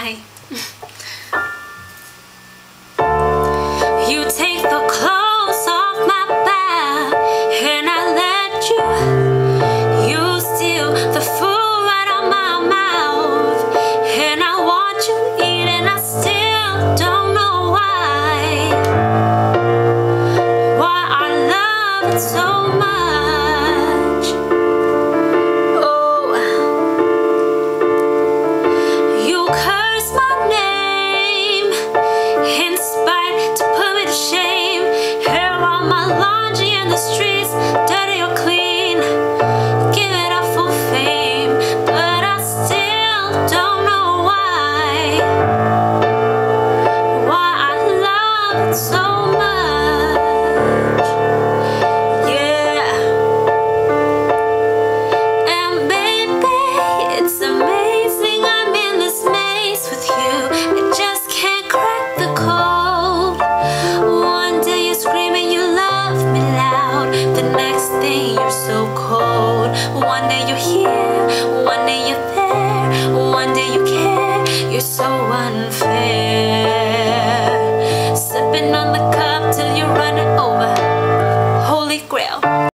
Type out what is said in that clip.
Hi. you take the clothes off my back and I let you. You steal the food out my mouth and I want you eat and I still don't know why. Why I love it so much. Laundry thing, you're so cold. One day you're here, one day you're there One day you care, you're so unfair. Sipping on the cup till you're running over. Holy grail.